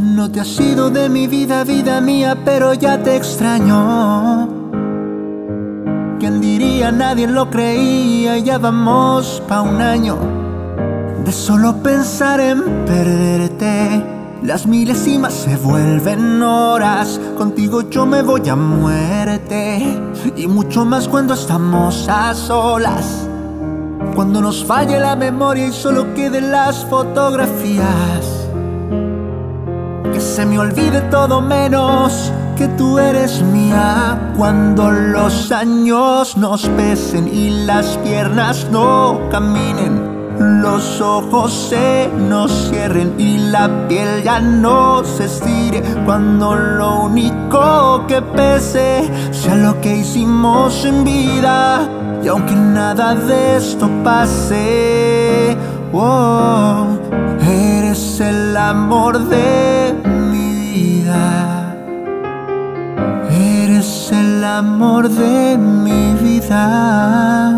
No te has ido de mi vida, vida mía, pero ya te extraño. ¿Quién diría? Nadie lo creía, ya vamos pa' un año de solo pensar en perderte. Las milésimas se vuelven horas, contigo yo me voy a muerte. Y mucho más cuando estamos a solas. Cuando nos falle la memoria y solo queden las fotografías se me olvide todo menos que tú eres mía cuando los años nos pesen y las piernas no caminen. Los ojos se nos cierren y la piel ya no se estire cuando lo único que pese sea lo que hicimos en vida y aunque nada de esto pase, oh, eres el amor de El amor de mi vida.